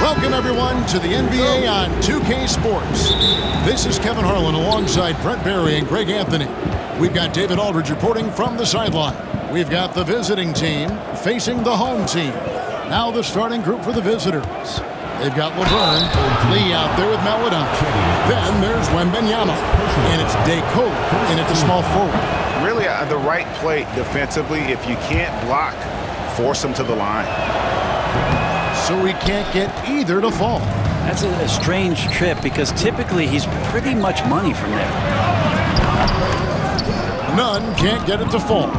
Welcome, everyone, to the NBA on 2K Sports. This is Kevin Harlan alongside Brent Barry and Greg Anthony. We've got David Aldridge reporting from the sideline. We've got the visiting team facing the home team. Now the starting group for the visitors. They've got Laverne, Lee out there with Maledon. Then there's Wembanyama. And it's De Colo and it's a small forward. Really, the right play defensively. If you can't block, force them to the line. So we can't get either to fall. That's a, a strange trip because typically he's pretty much money from there. Nunn can't get it to fall.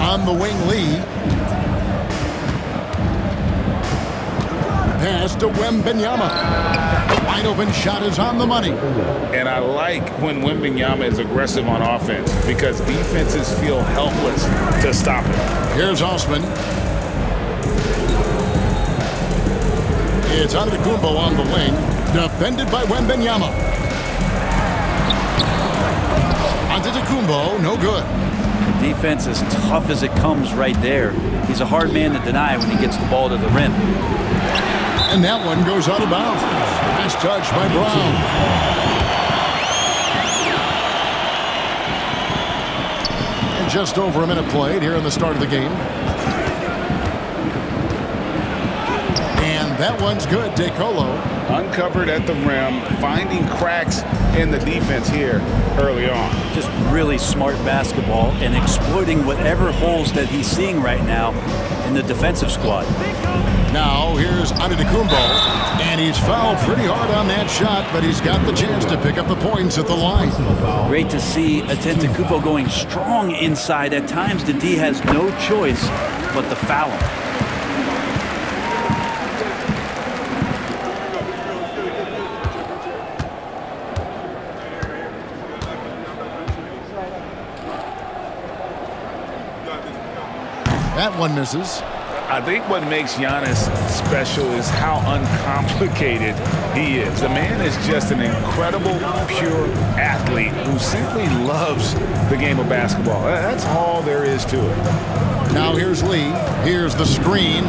On the wing, Lee. Pass to Wembanyama. Wide open shot is on the money. And I like when Wembanyama is aggressive on offense because defenses feel helpless to stop him. Here's Osman. It's Antetokounmpo on the wing. Defended by Wembanyama. Antetokounmpo, no good. The Defense as tough as it comes right there. He's a hard man to deny when he gets the ball to the rim. And that one goes out of bounds. Nice touch by Brown. And just over a minute played here in the start of the game. And that one's good. De Colo Uncovered at the rim, finding cracks in the defense here early on. Just really smart basketball and exploiting whatever holes that he's seeing right now in the defensive squad. Now here's Antetokounmpo, and he's fouled pretty hard on that shot, but he's got the chance to pick up the points at the line. Great to see Antetokounmpo going strong inside. At times, the D has no choice but to foul him. That one misses. I think what makes Giannis special is how uncomplicated he is. The man is just an incredible, pure athlete who simply loves the game of basketball. That's all there is to it. Now here's Lee. Here's the screen.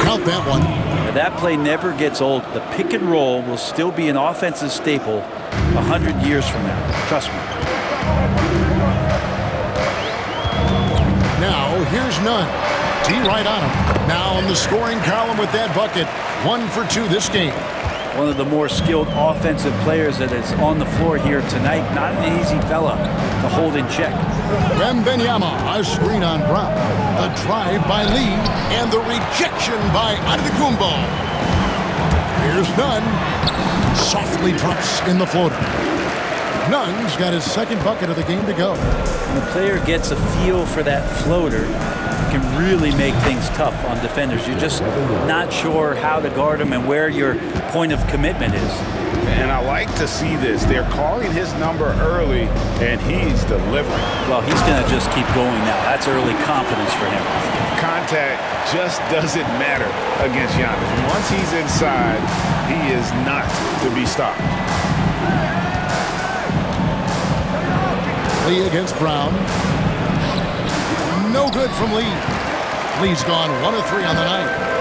Count that one. That play never gets old. The pick and roll will still be an offensive staple 100 years from now. Trust me. Here's Nunn. T right on him. Now on the scoring column with that bucket. One for two this game. One of the more skilled offensive players that is on the floor here tonight. Not an easy fella to hold in check. Wembanyama, a screen on Brown. A drive by Lee, and the rejection by Antetokounmpo. Here's Nunn. Softly drops in the floater. Nunn's got his second bucket of the game to go. When the player gets a feel for that floater, it can really make things tough on defenders. You're just not sure how to guard them and where your point of commitment is. And I like to see this. They're calling his number early, and he's delivering. Well, he's going to just keep going now. That's early confidence for him. Contact just doesn't matter against Giannis. Once he's inside, he is not to be stopped. Lee against Brown. No good from Lee. Lee's gone one of three on the night.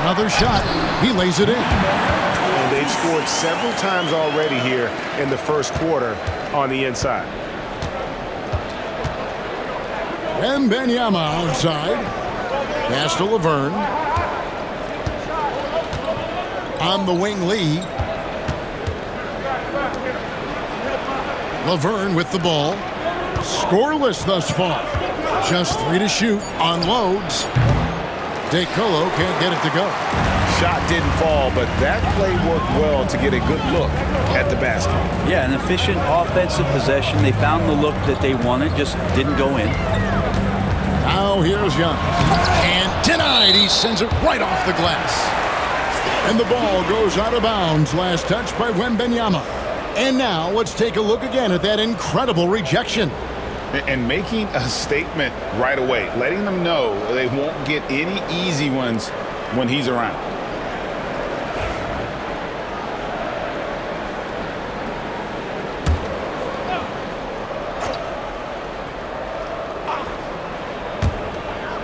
Another shot. He lays it in. And they've scored several times already here in the first quarter on the inside. Wembanyama outside. Pass to Laverne. On the wing, Lee. Laverne with the ball. Scoreless thus far. Just three to shoot. Unloads. De Colo can't get it to go. Shot didn't fall, but that play worked well to get a good look at the basket. Yeah, an efficient offensive possession. They found the look that they wanted, just didn't go in. Now here's Young. And denied. He sends it right off the glass. And the ball goes out of bounds. Last touch by Wembanyama. And now let's take a look again at that incredible rejection. And making a statement right away, letting them know they won't get any easy ones when he's around.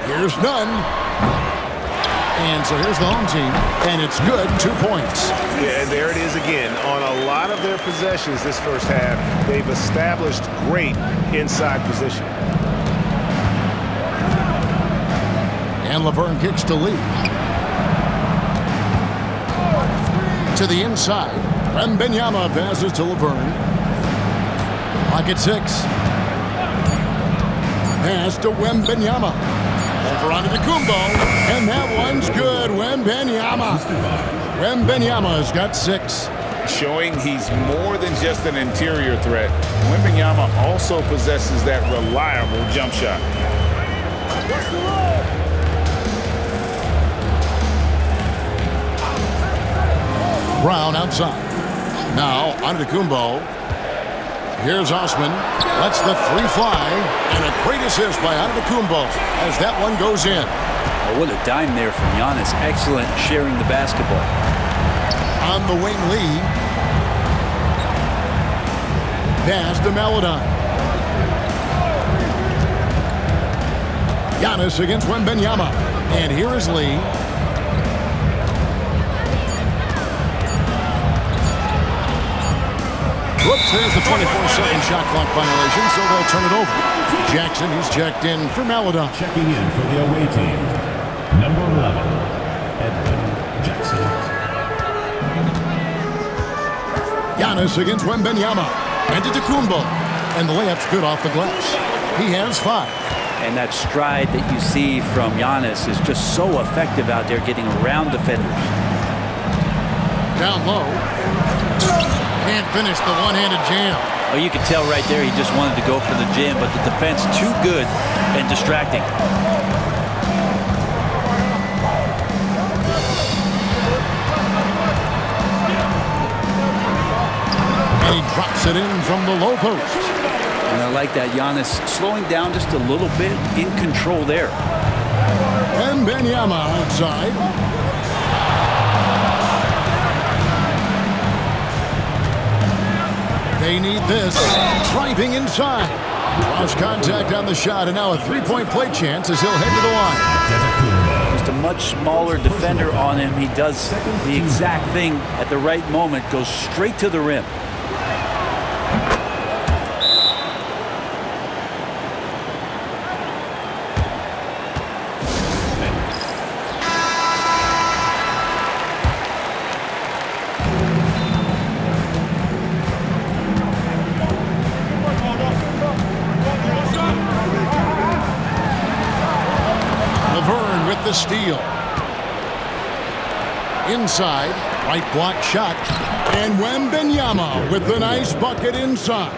Here's Nunn. And so here's the home team, and it's good, two points. Yeah, and there it is again. On a lot of their possessions this first half, they've established great inside position. And Laverne kicks to Lee. To the inside. Wembanyama passes to Laverne. Pocket six. Pass to Wembanyama. Over Antetokounmpo. And that one's good. Wembanyama. Wembanyama's got six. Showing he's more than just an interior threat. Wembanyama also possesses that reliable jump shot. Brown outside. Now Antetokounmpo. Here's Osman. Let's the three fly. And a great assist by Antetokounmpo as that one goes in. Oh, what a dime there from Giannis. Excellent sharing the basketball. On the wing Lee. Pass to Maledon. Giannis against Wembanyama. And here is Lee. Whoops, there's the 24-second shot clock violation, so they'll turn it over. Jackson, he's checked in for Maledon. Checking in for the away team, number 11, Edwin Jackson. Giannis against Wembanyama. Antetokounmpo. And the layup's good off the glass. He has five. And that stride that you see from Giannis is just so effective out there getting around defenders. Down low. Can't finish the one-handed jam. Oh, you could tell right there he just wanted to go for the jam, but the defense too good and distracting. And he drops it in from the low post. And I like that Giannis slowing down just a little bit, in control there. Wembanyama outside. They need this. Driving inside. Lost contact on the shot, and now a three-point play chance as he'll head to the line. Just a much smaller defender on him. He does the exact thing at the right moment, goes straight to the rim. Steal. Inside, right block shot. And Wembanyama with the nice bucket inside.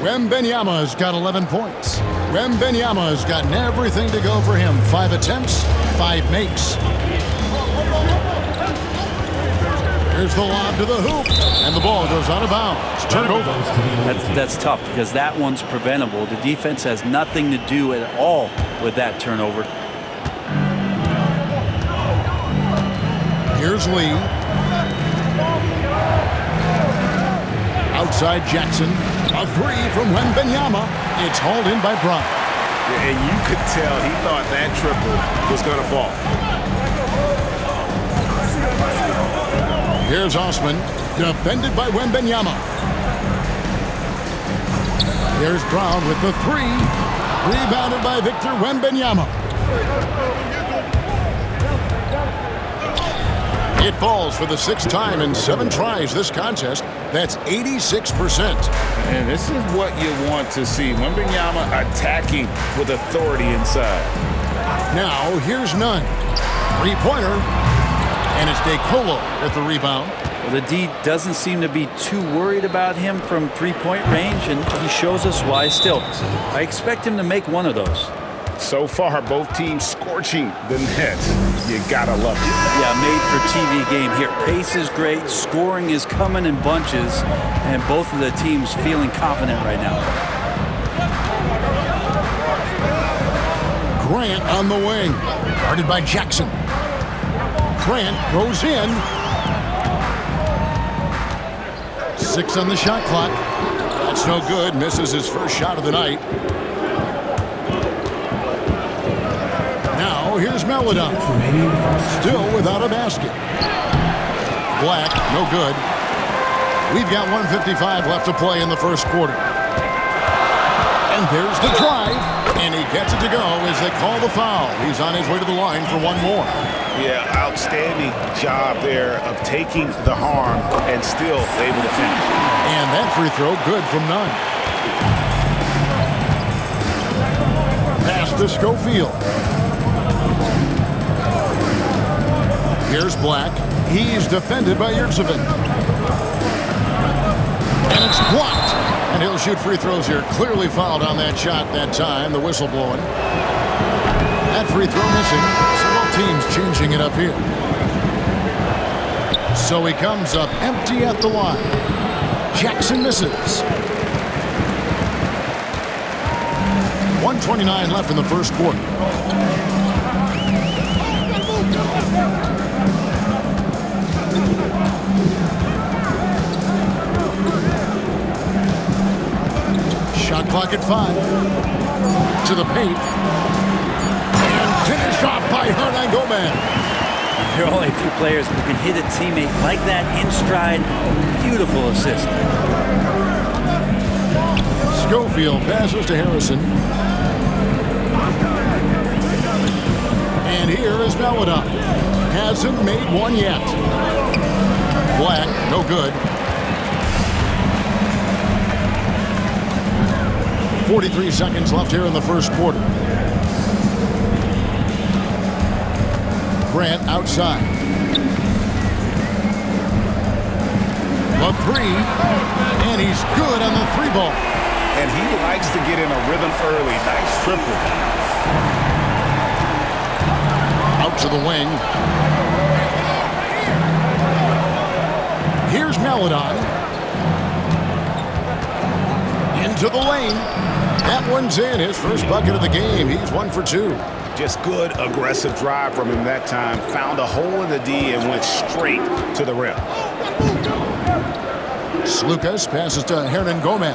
Wembanyama's got 11 points. Wembanyama's gotten everything to go for him. Five attempts, five makes. Here's the lob to the hoop, and the ball goes out of bounds. Turn it over. That's, that's tough because that one's preventable. The defense has nothing to do at all with that turnover. Here's Lee. Outside Jackson. A three from Wembanyama. It's hauled in by Brown. And you could tell he thought that triple was going to fall. Here's Osman. Defended by Wembanyama. Here's Brown with the three. Rebounded by Victor Wembanyama. It falls for the sixth time in seven tries this contest. That's 86%. And this is what you want to see. Wembanyama attacking with authority inside. Now, here's Nunn. Three-pointer. And it's De Colo with the rebound. Well, the D doesn't seem to be too worried about him from three-point range, and he shows us why still. I expect him to make one of those. So far, both teams scorching the net. You gotta love it. Yeah, made for TV game here. Pace is great, scoring is coming in bunches, and both of the teams feeling confident right now. Grant on the wing. Guarded by Jackson. Grant goes in. Six on the shot clock. That's no good. Misses his first shot of the night. Maledon. Still without a basket. Black, no good. We've got 155 left to play in the first quarter. And there's the drive. And he gets it to go as they call the foul. He's on his way to the line for one more. Yeah, outstanding job there of taking the harm and still able to finish. And that free throw good from Nunn. Pass to Schofield. Here's Black. He's defended by Yurtseven. And it's blocked. And he'll shoot free throws here. Clearly fouled on that shot that time. The whistle blowing. That free throw missing. So both teams changing it up here. So he comes up empty at the line. Jackson misses. 129 left in the first quarter. Clock at five. To the paint. And finished off by Hernangomez. There are only a few players who can hit a teammate like that in stride. Beautiful assist. Schofield passes to Harrison. And here is Maledon. Hasn't made one yet. Black, no good. 43 seconds left here in the first quarter. Grant outside. The three. And he's good on the three ball. And he likes to get in a rhythm early. Nice triple. Out to the wing. Here's Maledon. Into the lane. That one's in. His first bucket of the game. He's one for two. Just good aggressive drive from him that time. Found a hole in the D and went straight to the rim. Sloukas passes to Hernangomez.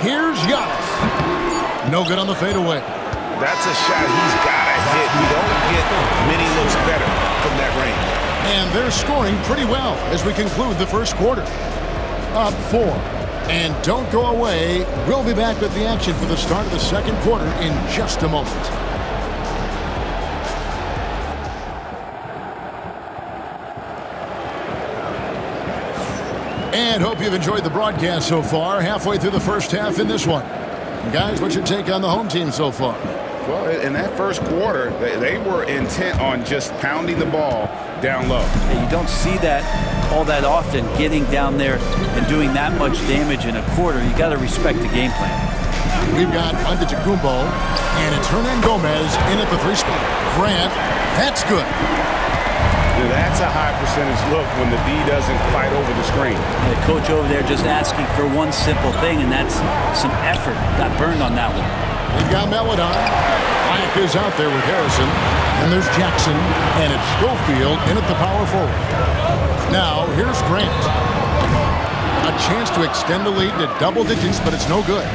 Here's Giannis. No good on the fadeaway. That's a shot he's got to hit. You don't get many looks better from that range. And they're scoring pretty well as we conclude the first quarter. Up four. And don't go away. We'll be back with the action for the start of the second quarter in just a moment. And hope you've enjoyed the broadcast so far. Halfway through the first half in this one. Guys, what's your take on the home team so far? Well, in that first quarter, they, they were intent on just pounding the ball down low. You don't see that all that often, getting down there and doing that much damage in a quarter. You got to respect the game plan. We've got Antetokounmpo, and it's Hernangomez in at the three spot. Grant, that's good. That's a high percentage look when the D doesn't fight over the screen. The coach over there just asking for one simple thing, and that's some effort. Got burned on that one. We've got Maledon. Black is out there with Harrison. And there's Jackson. And it's Schofield in at the power forward. Now, here's Grant. A chance to extend the lead to double digits, but it's no good.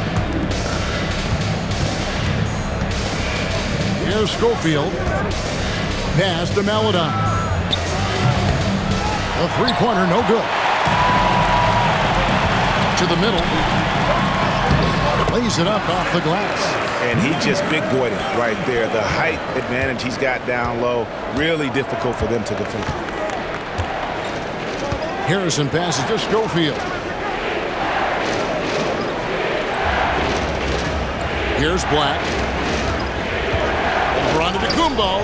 Here's Schofield. Pass to Maledon. The three-pointer, no good. To the middle. Lays it up off the glass. And he just big boyed it right there. The height advantage he's got down low, really difficult for them to defend. Harrison passes to Schofield. Here's Black. Over onto Kumbo.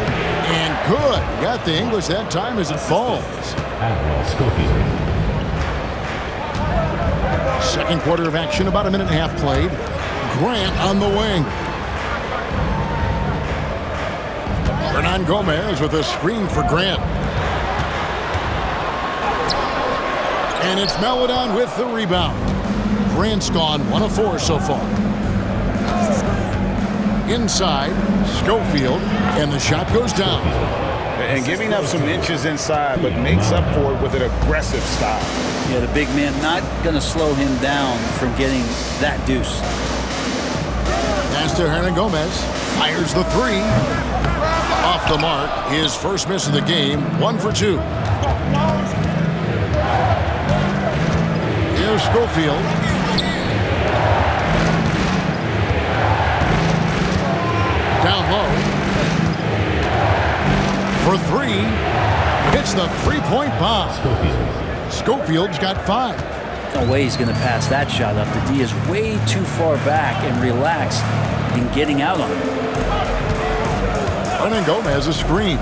And good. Got the English that time as it falls. Second quarter of action, about a minute and a half played. Grant on the wing. Hernangomez with a screen for Grant. And it's Maledon with the rebound. Grant's gone one of four so far. Inside, Schofield, and the shot goes down. And giving up some inches inside, but makes up for it with an aggressive style. Yeah, the big man not going to slow him down from getting that deuce. Pass to Hernangomez. Fires the three. Off the mark. His first miss of the game. One for two. Here's Schofield. Down low. For three. Hits the three-point bomb. Schofield's got five. No way he's going to pass that shot up. The D is way too far back and relaxed in getting out on it. Hernangomez a screen.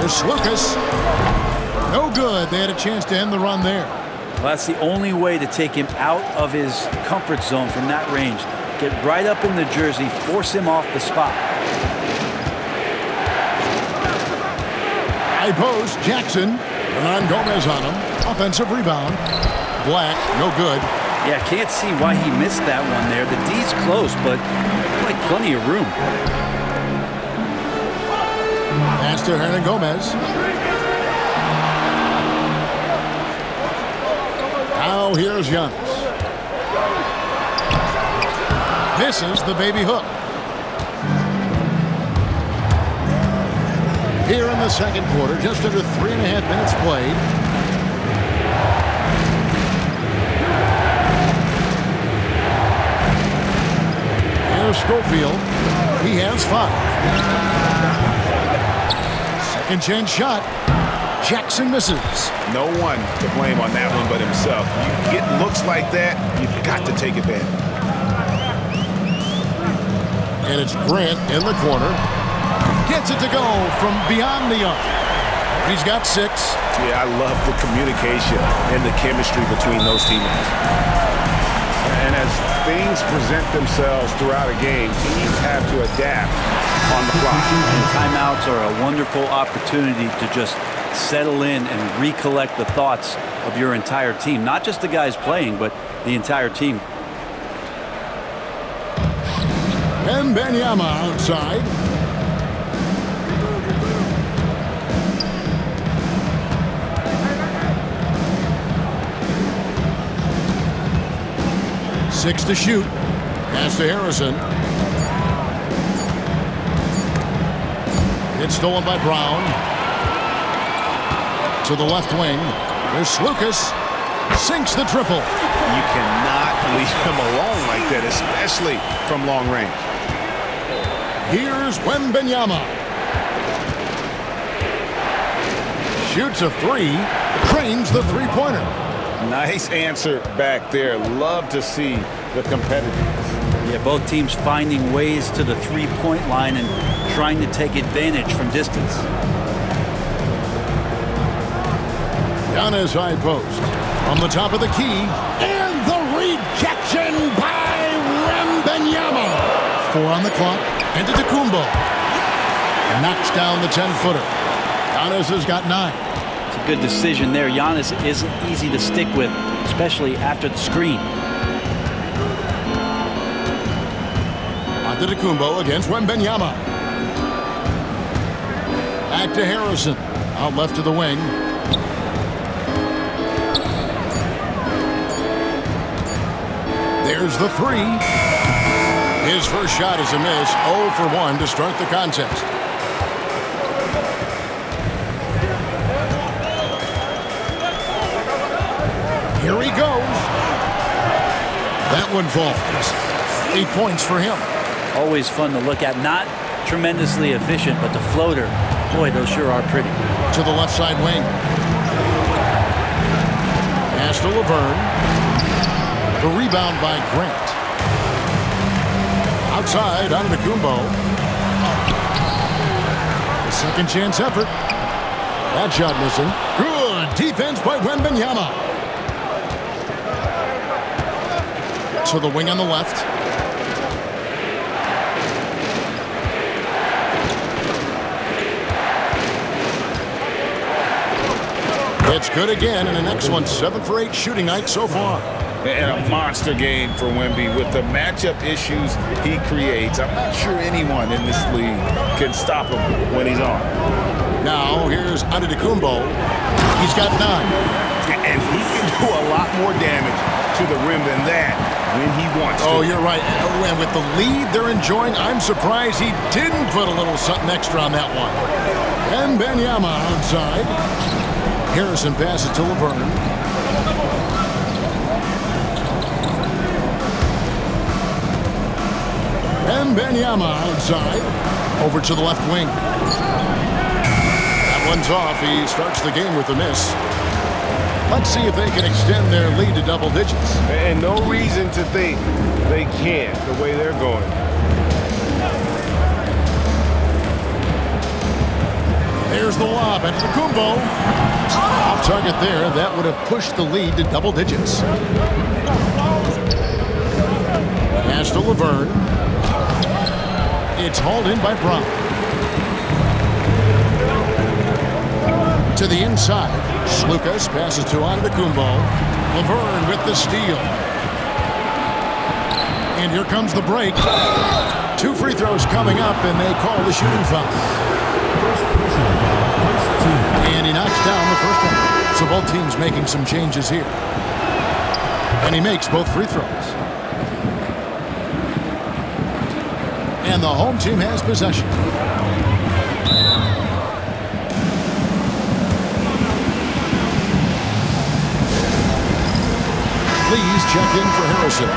There's Lucas. No good. They had a chance to end the run there. Well, that's the only way to take him out of his comfort zone from that range. Get right up in the jersey, force him off the spot. High post, Jackson. Hernangomez on him. Offensive rebound. Black, no good. Yeah, can't see why he missed that one there. The D's close, but like plenty of room. Pass to Hernangomez. Now here's Giannis. Misses the baby hook. Here in the second quarter, just under three and a half minutes played. Here's Schofield. He has five. Second chance shot. Jackson misses. No one to blame on that one but himself. You get looks like that, you've got to take advantage. And it's Grant in the corner. Gets it to go from beyond the arc. He's got six. Yeah, I love the communication and the chemistry between those teammates. And as things present themselves throughout a game, teams have to adapt on the fly. And timeouts are a wonderful opportunity to just settle in and recollect the thoughts of your entire team. Not just the guys playing, but the entire team. Wembanyama outside. Six to shoot. Pass to Harrison. It's stolen by Brown. To the left wing. There's Lucas. Sinks the triple. You cannot leave him alone like that, especially from long range. Here's Wembanyama. Shoots a three. Trains the three-pointer. Nice answer back there. Love to see the competitiveness. Yeah, both teams finding ways to the three-point line and trying to take advantage from distance. Giannis high post. From the top of the key. And the rejection by Wembanyama. Four on the clock. Antetokounmpo. Knocks down the 10-footer. Giannis has got nine. It's a good decision there. Giannis isn't easy to stick with, especially after the screen. Antetokounmpo against Wembanyama. Back to Harrison. Out left to the wing. There's the three. His first shot is a miss. 0 for 1 to start the contest. Here he goes. That one falls. Eight points for him. Always fun to look at. Not tremendously efficient, but the floater, boy, those sure are pretty. To the left side wing. Pass to Laverne. The rebound by Grant. Outside, Antetokounmpo. The second chance effort. That shot missing. Good defense by Wembanyama. To the wing on the left. It's good again, and an excellent 7 for 8 shooting night so far. And a monster game for Wemby with the matchup issues he creates. I'm not sure anyone in this league can stop him when he's on. Now, here's Antetokounmpo. He's got nine. And he can do a lot more damage to the rim than that when he wants Oh, to. Oh, you're right. Oh, and with the lead they're enjoying, I'm surprised he didn't put a little something extra on that one. Wembanyama outside. Harrison passes to Laverne. Wembanyama outside. Over to the left wing. That one's off. He starts the game with a miss. Let's see if they can extend their lead to double digits. And no reason to think they can't the way they're going. There's the lob Antetokounmpo. Off target there. That would have pushed the lead to double digits. Pass to Laverne. It's hauled in by Brown. To the inside. Sloukas passes to Antetokounmpo. Laverne with the steal. And here comes the break. Two free throws coming up, and they call the shooting foul. And he knocks down the first one. So both teams making some changes here. And he makes both free throws. And the home team has possession. Please check in for Harrison.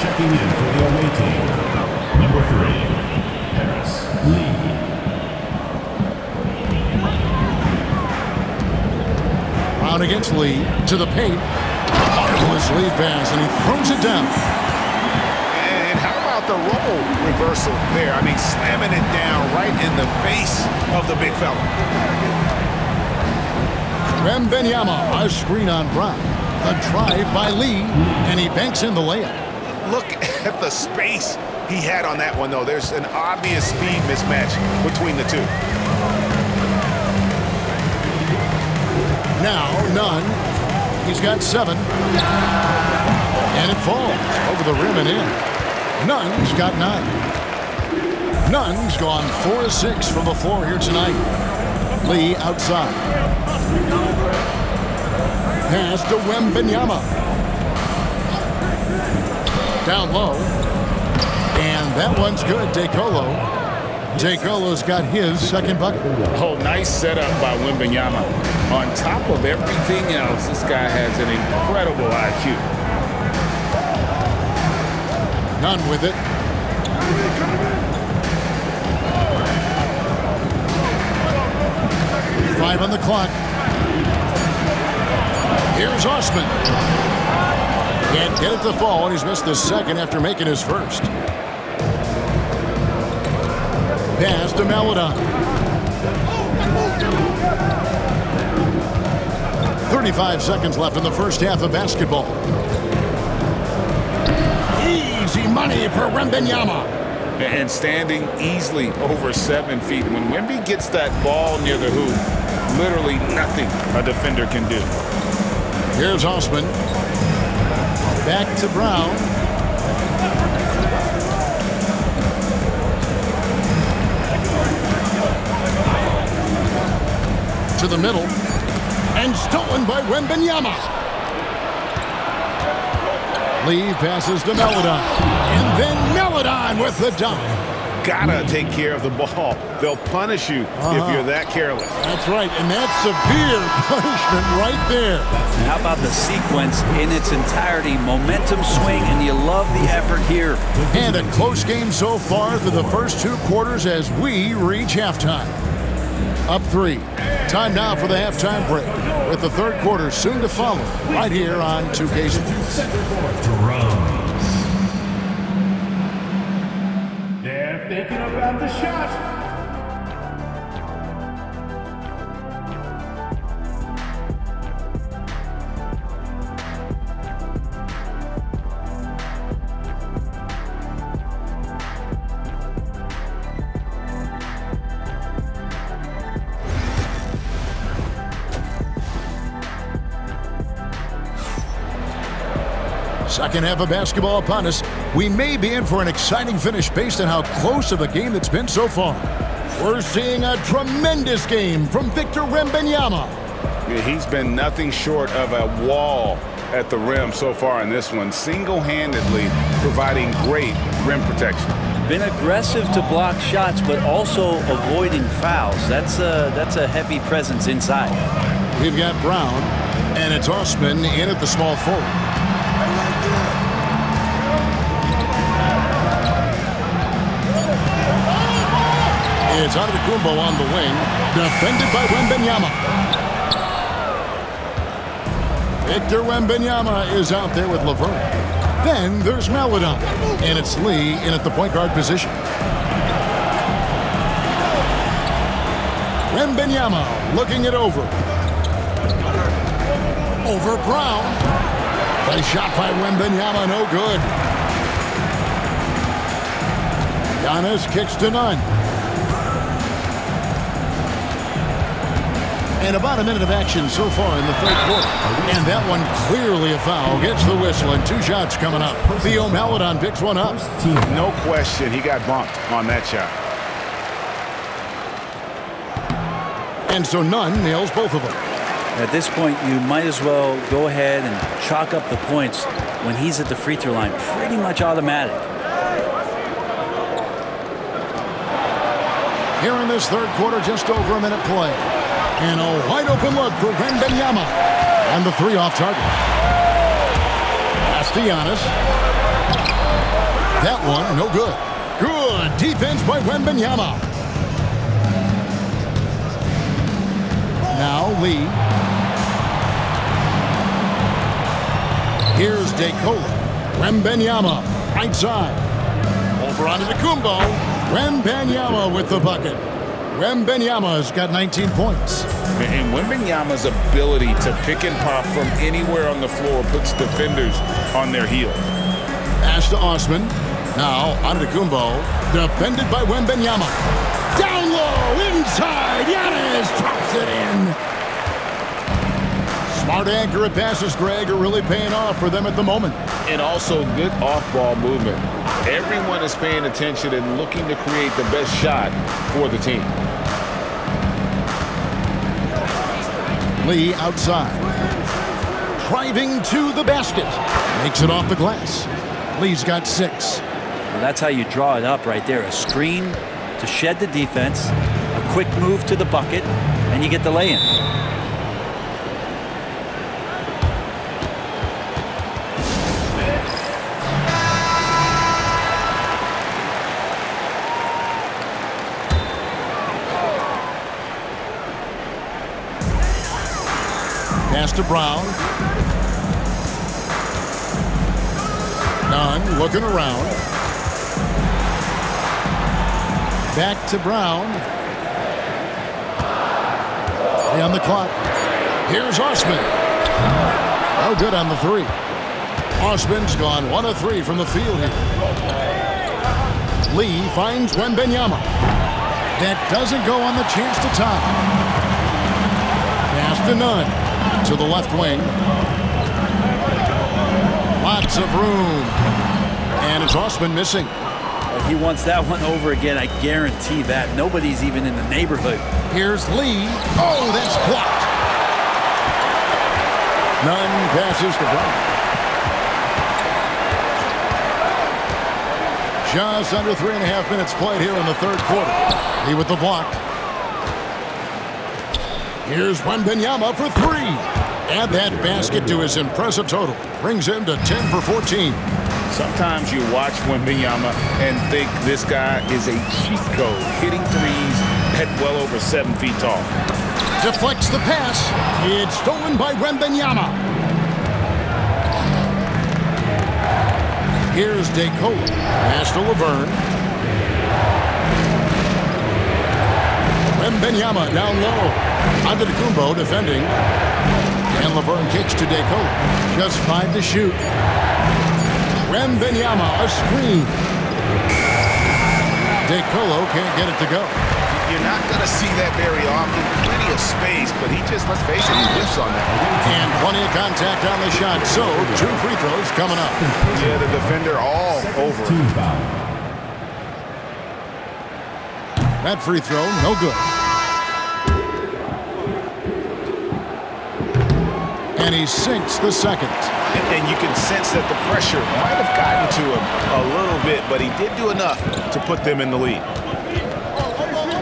Checking in for the away team. Number three, Harris Lee. Brown against Lee to the paint. Marvelous lead pass, and he throws it down. The role reversal there? I mean, slamming it down right in the face of the big fella. Wembanyama, a screen on Brown. A drive by Lee, and he banks in the layup. Look at the space he had on that one, though. There's an obvious speed mismatch between the two. Now, Nunn. He's got seven. And it falls over the rim and in. Nunn's got nine. Nunn's gone four to six from the floor here tonight. Lee outside. Pass to Wembanyama. Down low. And that one's good. De Colo. DeColo's got his second bucket. Oh, nice setup by Wembanyama. On top of everything else, this guy has an incredible IQ. Nunn with it. Five on the clock. Here's Osman. Can't get it to fall, and he's missed the second after making his first. Pass to Maledon. 35 seconds left in the first half of basketball. Money for Wembanyama. And standing easily over seven feet. When Wemby gets that ball near the hoop, literally nothing a defender can do. Here's Osman. Back to Brown. To the middle. And stolen by Wembanyama. Lee passes to Maledon. And then Maledon with the dunk. Gotta take care of the ball. They'll punish you if uh-huh. you're that careless. That's right, and that's severe punishment right there. And how about the sequence in its entirety? Momentum swing, and you love the effort here. And a close game so far through the first two quarters as we reach halftime. Up three. Time now for the halftime break, with the third quarter soon to follow, right here on 2K Sports. Drums. They're thinking about the shot. Second half of basketball upon us. We may be in for an exciting finish based on how close of a game that's been so far. We're seeing a tremendous game from Victor Wembanyama. Yeah, He's been nothing short of a wall at the rim so far in this one, single-handedly providing great rim protection. Been aggressive to block shots, but also avoiding fouls. That's a, that's a heavy presence inside. We've got Brown, and it's Osman in at the small forward. It's Antetokounmpo on the wing, defended by Wembanyama. Victor Wembanyama is out there with Laverne. Then there's Maledon, and it's Lee in at the point guard position. Wembanyama looking it over. Over Brown. Nice shot by Wembanyama, no good. Giannis kicks to Nunn. And about a minute of action so far in the third quarter. And that one clearly a foul. Gets the whistle and two shots coming up. Theo Maledon picks one up. No question he got bumped on that shot. And so Nunn nails both of them. At this point, you might as well go ahead and chalk up the points when he's at the free throw line. Pretty much automatic. Here in this third quarter, just over a minute play. And a wide open look for Wembanyama. And the three off target. Castellanos. That one, no good. Good defense by Wembanyama. Now Lee. Here's De Colo. Wembanyama, right side. Over Antetokounmpo. Wembanyama with the bucket. Wembanyama's got 19 points. And Wembanyama's ability to pick and pop from anywhere on the floor puts defenders on their heels. Pass to Osman. Now Antetokounmpo, defended by Wembanyama. Down low, inside, Giannis drops it in. Smart, accurate passes, Greg, are really paying off for them at the moment. And also good off-ball movement. Everyone is paying attention and looking to create the best shot for the team. Lee outside. Driving to the basket. Makes it off the glass. Lee's got six. Well, that's how you draw it up right there. A screen to shed the defense, a quick move to the bucket, and you get the lay-in. Pass to Brown. Nunn looking around. Back to Brown. On the clock. Here's Osman. Oh, good on the three. Osman's gone one of three from the field here. Lee finds Wembanyama. That doesn't go on the chance to tie. Pass to Nunn to the left wing. Lots of room. And it's Osman missing. He wants that one over again, I guarantee that. Nobody's even in the neighborhood. Here's Lee. Oh, that's blocked. Nunn passes to Brown. Just under three and a half minutes played here in the third quarter. He with the block. Here's Wembanyama for three. Add that basket to his impressive total. Brings him to 10 for 14. Sometimes you watch Wembanyama and think this guy is a cheat code, hitting threes at well over seven feet tall. Deflects the pass. It's stolen by Wembanyama. Here's De Colo. Pass to Laverne. Wembanyama down low. Antetokounmpo defending. And Laverne kicks to De Colo. Just five to shoot. Wembanyama, a screen. De Colo can't get it to go. You're not going to see that very often. Plenty of space, but he just, let's face it, he whiffs on that. And plenty of contact on the shot. So, two free throws coming up. Yeah, the defender all over. That free throw, no good. And he sinks the second. And, and you can sense that the pressure might have gotten to him a little bit, but he did do enough to put them in the lead.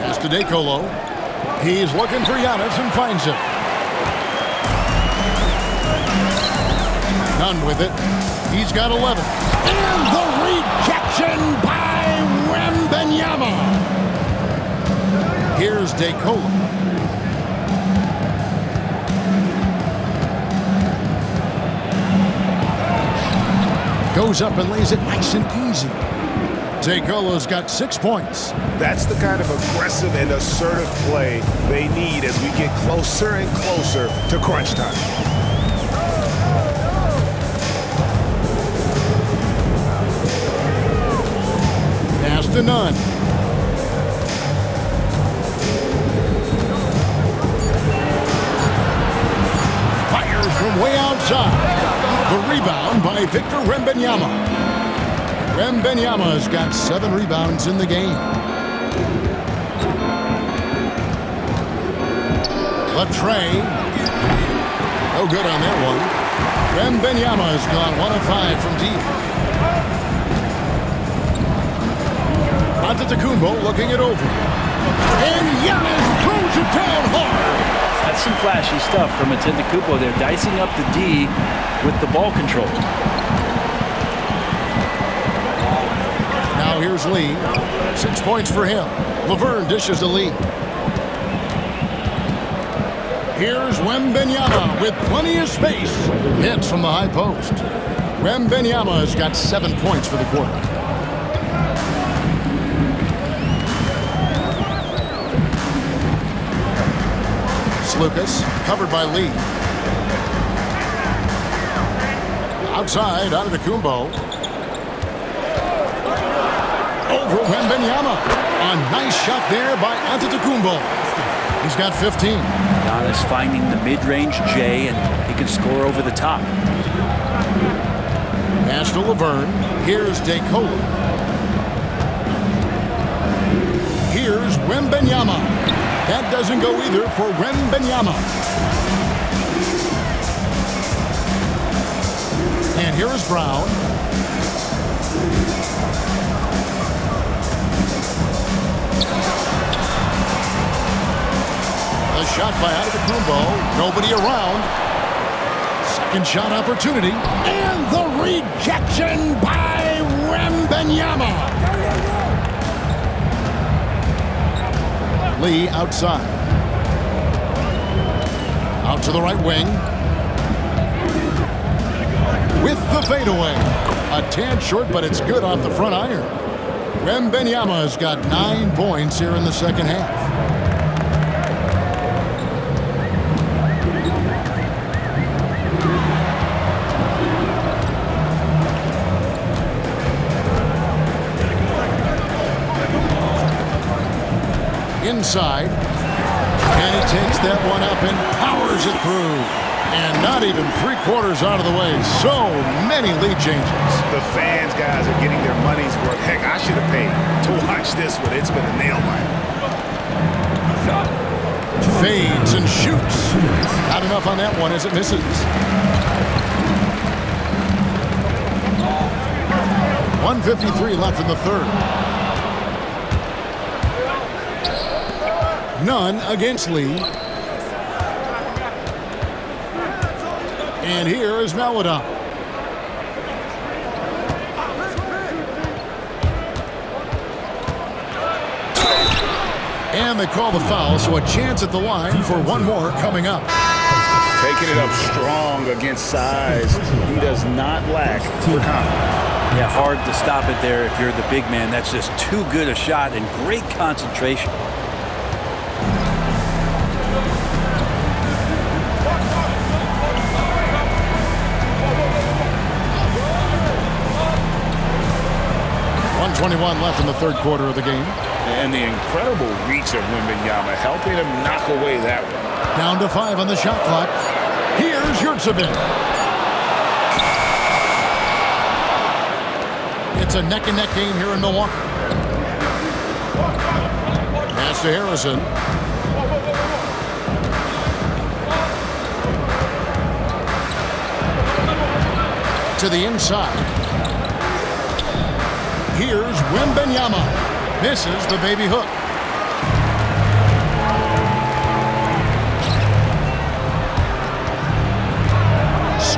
Pass to De Colo. He's looking for Giannis and finds him. Nunn with it. He's got 11. And the rejection by Wembanyama. Here's De Colo. Goes up and lays it nice and easy. De Colo's got six points. That's the kind of aggressive and assertive play they need as we get closer and closer to crunch time. To none. Fires from way outside. The rebound by Victor Wembanyama. Wembanyama's got seven rebounds in the game. Latre. No good on that one. Wembanyama's gone one of five from deep. Antetokounmpo looking it over. And Giannis throws it down hard. That's some flashy stuff from Antetokounmpo there, dicing up the D with the ball control. Now here's Lee. Six points for him. Laverne dishes to Lee. Here's Wembanyama with plenty of space. Hits from the high post. Wembanyama has got seven points for the quarter. Lucas, covered by Lee. Outside, out of the Kumbo. Over Wembanyama. A nice shot there by Antetokounmpo. He's got 15. Giannis finding the mid-range J, and he can score over the top. Pass to Laverne. Here's De Colo. Here's Wembanyama. That doesn't go either for Wembanyama. And here is Brown. A shot by Antetokounmpo. Nobody around. Second shot opportunity. And the rejection by Wembanyama. Lee outside. Out to the right wing. With the fadeaway. A tad short, but it's good off the front iron. Wembanyama has got nine points here in the second half. Inside. And he takes that one up and powers it through. And not even three quarters out of the way. So many lead changes. The fans, guys, are getting their money's worth. Heck, I should have paid to watch this one. It's been a nail biter. Fades and shoots. Not enough on that one as it misses. One fifty-three left in the third. Nunn against Lee. And here is Maledon. And they call the foul, so a chance at the line for one more coming up. Taking it up strong against size. He does not lack for confidence. Yeah, hard to stop it there if you're the big man. That's just too good a shot and great concentration. Twenty-one left in the third quarter of the game. And the incredible reach of Wembanyama helping him knock away that one. Down to five on the shot clock. Here's Yurtseven. It's a neck-and-neck game here in Milwaukee. Pass to Harrison. to the inside. Here's Wembanyama. Misses the baby hook.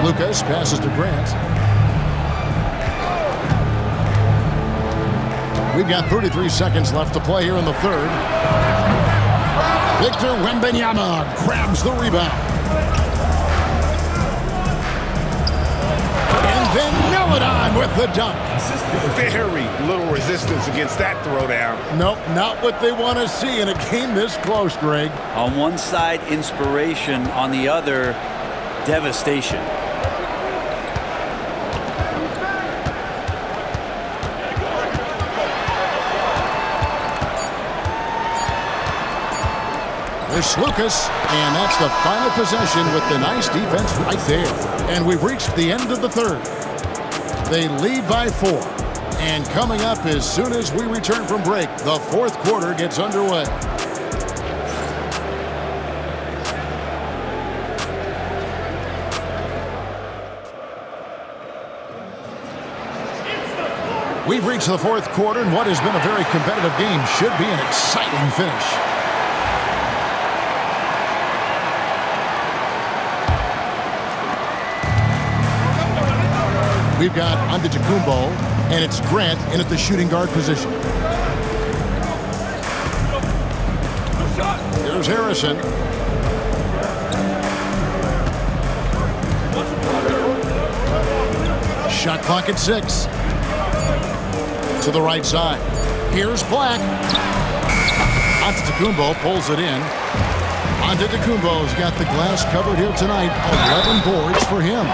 Lucas passes to Grant. We've got 33 seconds left to play here in the third. Victor Wembanyama grabs the rebound. And then Maledon with the dunk. Very little resistance against that throwdown. Nope, not what they want to see in a game this close, Greg. On one side, inspiration. On the other, devastation. There's Lucas, and that's the final possession with the nice defense right there. And we've reached the end of the third. They lead by four. And coming up as soon as we return from break, the fourth quarter gets underway. We've reached the fourth quarter, and what has been a very competitive game should be an exciting finish. We've got Antetokounmpo, and it's Grant in at the shooting guard position. Here's Harrison. Shot clock at six. To the right side. Here's Black. Antetokounmpo pulls it in. Antetokounmpo's got the glass covered here tonight. 11 boards for him.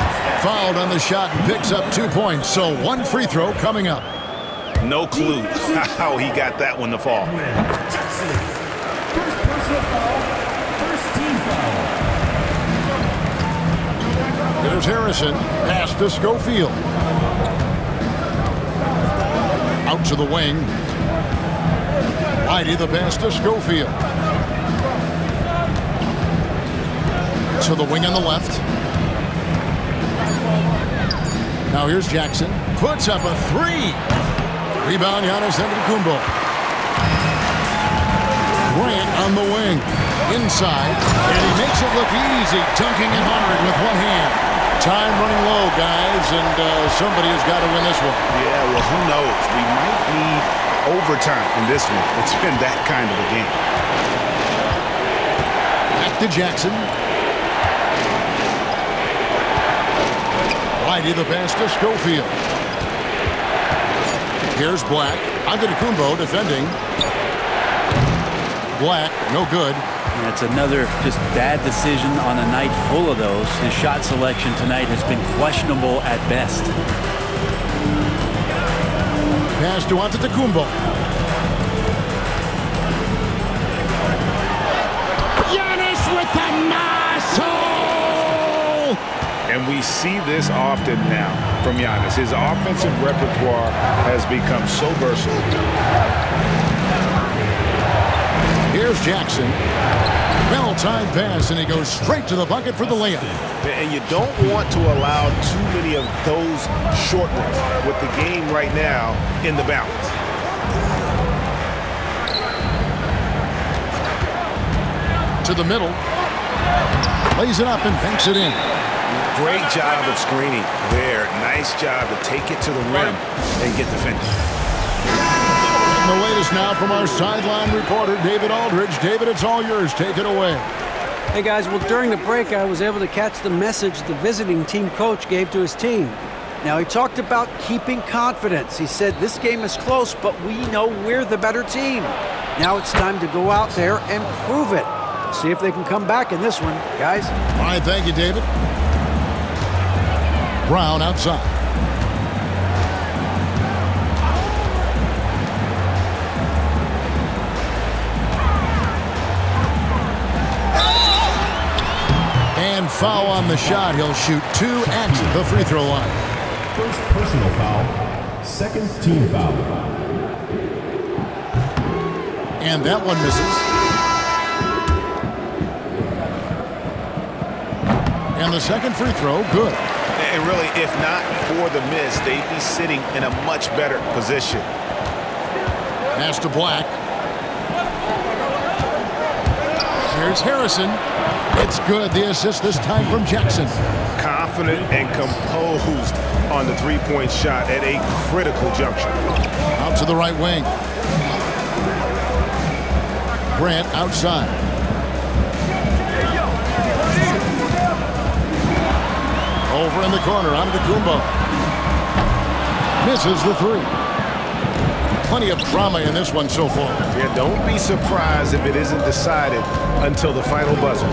Fouled on the shot and picks up two points. So one free throw coming up. No clue how he got that one to fall. There's Harrison. Pass to Schofield. Out to the wing. Whitey the pass to Schofield. To the wing on the left. Now here's Jackson. Puts up a three. Rebound Giannis Antetokounmpo. Grant on the wing. Inside. And he makes it look easy. Dunking it hard with one hand. Time running low, guys, and uh, somebody has got to win this one. Yeah, well, who knows? We might need overtime in this one. It's been that kind of a game. Back to Jackson. Whitey the pass to Schofield. Here's Black. Antetokounmpo defending. Black, no good. That's another just bad decision on a night full of those. His shot selection tonight has been questionable at best. Pass to Antetokounmpo. Giannis with the muscle! And we see this often now from Giannis. His offensive repertoire has become so versatile. Here's Jackson. Well-timed pass, and he goes straight to the bucket for the layup. And you don't want to allow too many of those short ones with the game right now in the balance. To the middle. Lays it up and banks it in. Great job of screening there. Nice job to take it to the rim and get the finish. And the latest now from our sideline reporter, David Aldridge. David, it's all yours. Take it away. Hey, guys. Well, during the break, I was able to catch the message the visiting team coach gave to his team. Now, he talked about keeping confidence. He said, this game is close, but we know we're the better team. Now it's time to go out there and prove it. See if they can come back in this one, guys. All right, thank you, David. Brown outside. And foul on the shot. He'll shoot two at the free throw line. First personal foul. Second team foul. And that one misses. And the second free throw, good. And really, if not for the miss, they'd be sitting in a much better position. Pass to Black. Here's Harrison. It's good. The assist this time from Jackson. Confident and composed on the three-point shot at a critical juncture. Out to the right wing. Grant outside. In the corner, on to Kumbo. Misses the three. Plenty of drama in this one so far. Yeah, don't be surprised if it isn't decided until the final buzzer.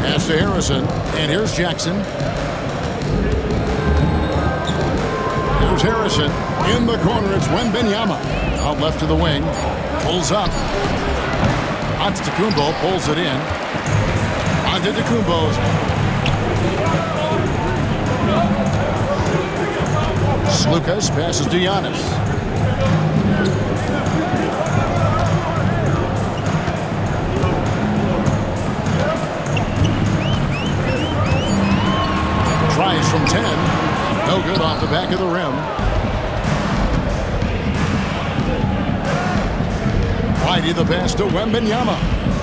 Pass to Harrison, and here's Jackson. Here's Harrison. In the corner, it's Wembanyama. Out left to the wing. Pulls up. Antetokounmpo pulls it in. Antetokounmpo's. Sloukas passes to Giannis. Tries from 10. No good off the back of the rim. Whitey the pass to Wembanyama.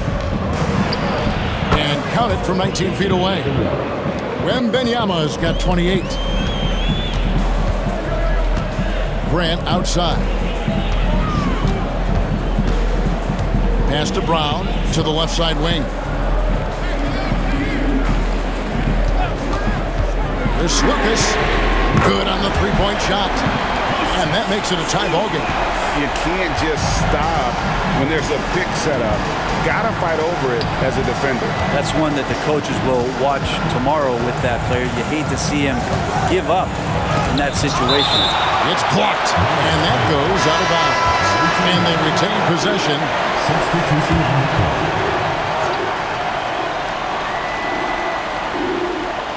Count it from 19 feet away. Wembanyama's got 28. Grant outside. Pass to Brown to the left side wing. There's Sloukas. Good on the three-point shot. And that makes it a tie ball game. You can't just stop when there's a pick set up. Gotta fight over it as a defender. That's one that the coaches will watch tomorrow with that player. You hate to see him give up in that situation. It's blocked. And that goes out of bounds. And they retain possession. Substitution on the court.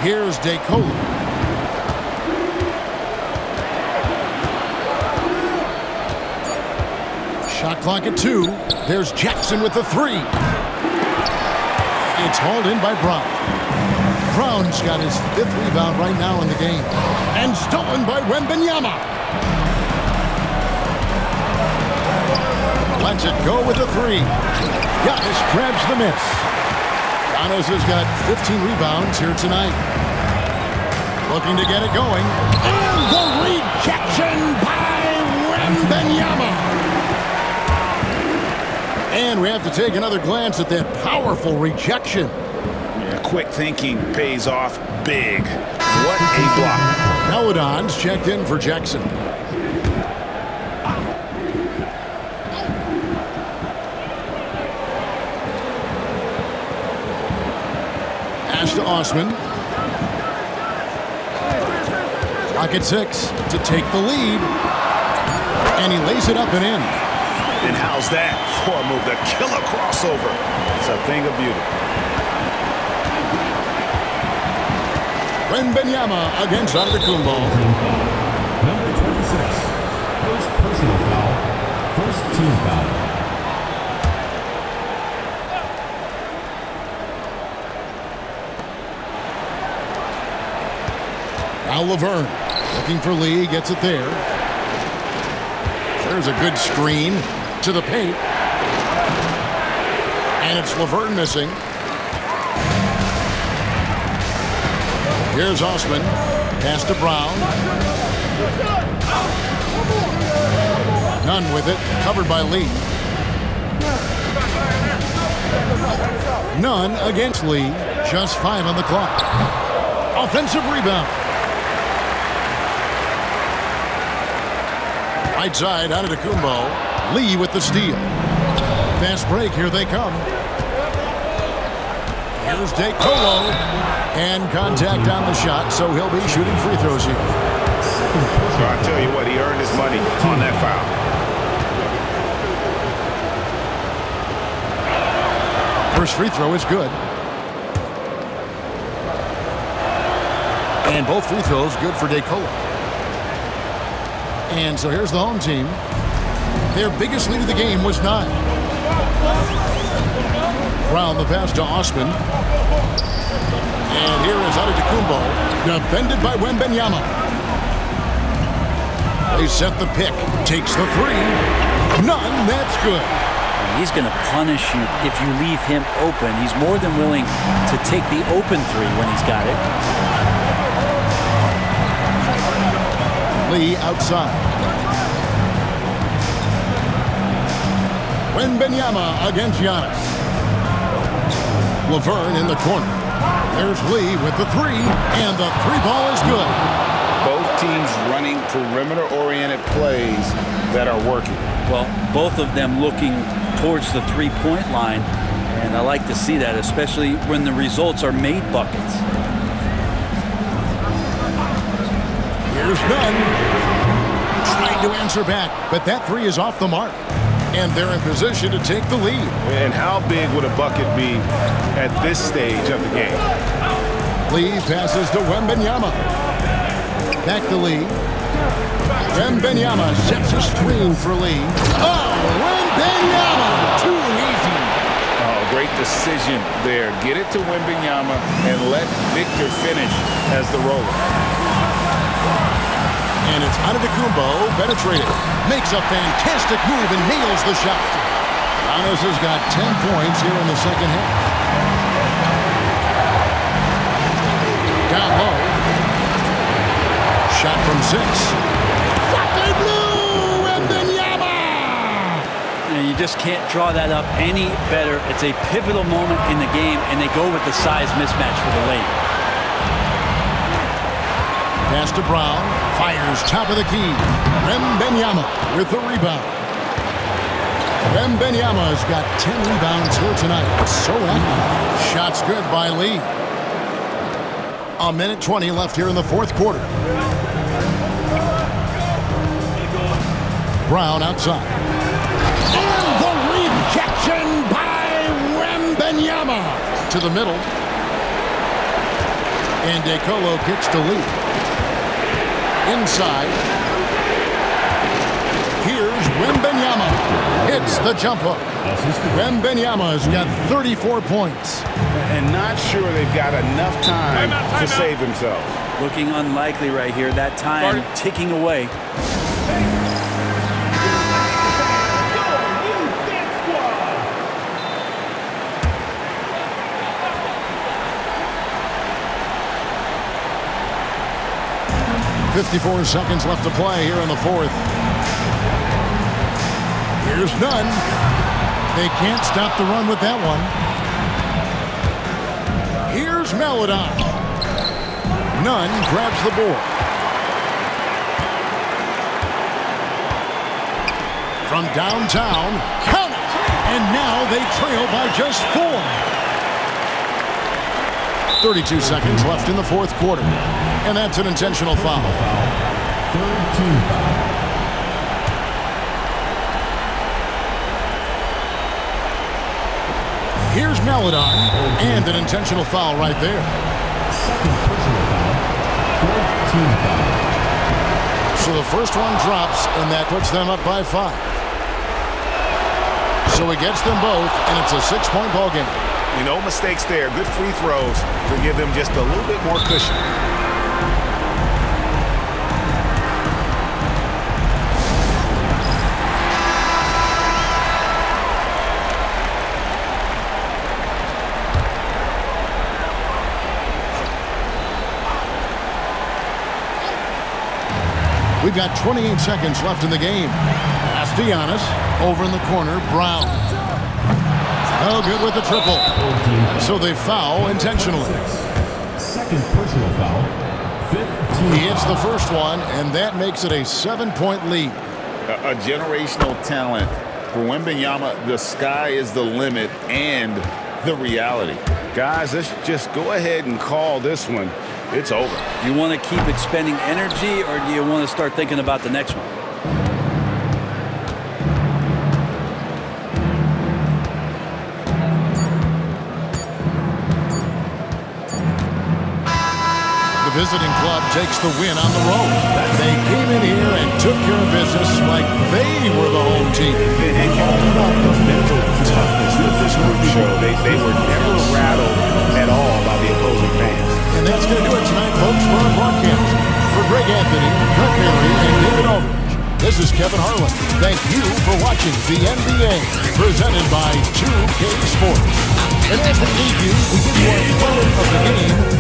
Here's De Colo. Clock at two. There's Jackson with the three. It's hauled in by Brown. Brown's got his fifth rebound right now in the game. And stolen by Wembanyama. Lets it go with the three. Giannis grabs the miss. Giannis has got 15 rebounds here tonight. Looking to get it going. And the rejection by Wembanyama. And we have to take another glance at that powerful rejection. Yeah, quick thinking pays off big. What a block. Pelicans checked in for Jackson. Pass to Osman. Clock at six to take the lead. And he lays it up and in. And how's that for a move? The killer crossover. It's a thing of beauty. Wembanyama against Antetokounmpo. Number 26. First personal foul. First team foul. Now Laverne looking for Lee, gets it there. There's a good screen to the paint. And it's Laverne missing. Here's Osman. Pass to Brown. Nunn with it. Covered by Lee. Nunn against Lee. Just five on the clock. Offensive rebound. Right side, out of the Kumbo. Lee with the steal. Fast break, here they come. Here's De Colo. And contact on the shot, so he'll be shooting free throws here. So I tell you what, he earned his money on that foul. First free throw is good. And both free throws good for De Colo. And so here's the home team. Their biggest lead of the game was nine. Brown the pass to Osman. And here is Antetokounmpo, defended by Wembanyama. They set the pick. Takes the three. None. That's good. He's going to punish you if you leave him open. He's more than willing to take the open three when he's got it. Lee outside. Wembanyama against Giannis. Laverne in the corner. There's Lee with the three, and the three ball is good. Both teams running perimeter-oriented plays that are working. Well, both of them looking towards the three-point line, and I like to see that, especially when the results are made buckets. Here's Nunn. Trying to answer back, but that three is off the mark. And they're in position to take the lead. And how big would a bucket be at this stage of the game? Lee passes to Wembanyama. Back to Lee. Wembanyama sets a screen for Lee. Oh, Wembanyama! Too easy. Oh, great decision there. Get it to Wembanyama and let Victor finish as the roller. And it's Antetokounmpo penetrated. Makes a fantastic move and nails the shot. Giannis has got 10 points here in the second half. Down low. Shot from six. Bucket blue! Wembanyama! And you just can't draw that up any better. It's a pivotal moment in the game, and they go with the size mismatch for the lane. Pass to Brown. Top of the key. Wembanyama with the rebound. Wembanyama's got 10 rebounds here tonight. So active. Shots good by Lee. A minute 20 left here in the fourth quarter. Brown outside. And the rejection by Wembanyama. To the middle. And De Colo kicks to Lee. Inside. Here's Wembanyama. Hits the jump hook. Wembanyama's got 34 points. And not sure they've got enough time to save themselves. Looking unlikely right here. That time ticking away. Fifty-four seconds left to play here in the fourth. Here's Nunn. They can't stop the run with that one. Here's Maledon. Nunn grabs the board. From downtown, count it! And now they trail by just four. 32 seconds left in the fourth quarter. And that's an intentional foul. Here's Maledon. And an intentional foul right there. So the first one drops, and that puts them up by five. So he gets them both, and it's a six-point ball game. Know, mistakes there. Good free throws to give them just a little bit more cushion. We've got 28 seconds left in the game. Giannis. Over in the corner, Brown. No good with the triple. So they foul intentionally. Second personal foul. Fifth He hits the first one, and that makes it a seven-point lead. A, a generational talent. For Wembanyama, the sky is the limit and the reality. Guys, let's just go ahead and call this one. It's over. You want to keep expending energy, or do you want to start thinking about the next one? Takes the win on the road. They came in here and took care of business like they were the home team. And, and talk about the mental toughness that this group showed. They, they were never rattled at all by the opposing fans. And that's going to do it tonight, folks, for our broadcast. For Greg Anthony, Brent Barry, and David Aldridge, this is Kevin Harlan. Thank you for watching the NBA, presented by 2K Sports. And as we leave you, we give you our of the game